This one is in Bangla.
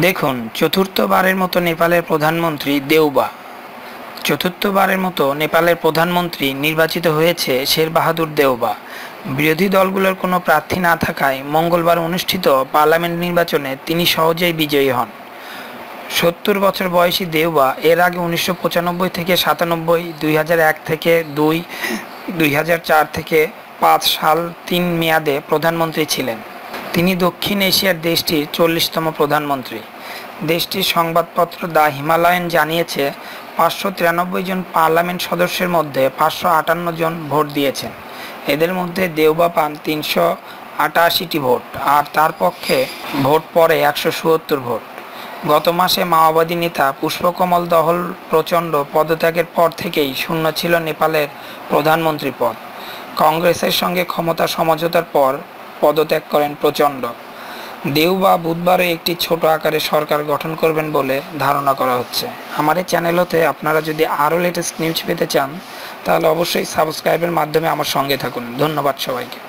দেখুন, চতুর্থবারের মতো নেপালের প্রধানমন্ত্রী দেউবা চতুর্থবারের মতো নেপালের প্রধানমন্ত্রী নির্বাচিত হয়েছে শের বাহাদুর দেওবা। বিরোধী দলগুলোর কোনো প্রার্থী না থাকায় মঙ্গলবার অনুষ্ঠিত পার্লামেন্ট নির্বাচনে তিনি সহজেই বিজয়ী হন। সত্তর বছর বয়সী দেওবা এর আগে উনিশশো পঁচানব্বই থেকে সাতানব্বই, দুই থেকে দুই দুই হাজার চার থেকে পাঁচ সাল তিন মেয়াদে প্রধানমন্ত্রী ছিলেন। তিনি দক্ষিণ এশিয়ার দেশটির চল্লিশতম প্রধানমন্ত্রী। দেশটির সংবাদপত্র দ্য হিমালয়ান জানিয়েছে, পাঁচশো তিরানব্বই জন পার্লামেন্ট সদস্যের মধ্যে পাঁচশো আটান্ন জন ভোট দিয়েছেন। এদের মধ্যে দেওবা পান তিনশো আটাশিটি ভোট আর তার পক্ষে ভোট পড়ে একশো ভোট। গত মাসে মাওবাদী নেতা পুষ্পকমল দহল প্রচণ্ড পদত্যাগের পর থেকেই শূন্য ছিল নেপালের প্রধানমন্ত্রী পদ। কংগ্রেসের সঙ্গে ক্ষমতা সমঝোতার পর পদত্যাগ করেন প্রচণ্ড। দেউবা বুধবারে একটি ছোট আকারে সরকার গঠন করবেন বলে ধারণা করা হচ্ছে। আমার এই চ্যানেল হতে আপনারা যদি আরও লেটেস্ট নিউজ পেতে চান, তাহলে অবশ্যই সাবস্ক্রাইবের মাধ্যমে আমার সঙ্গে থাকুন। ধন্যবাদ সবাইকে.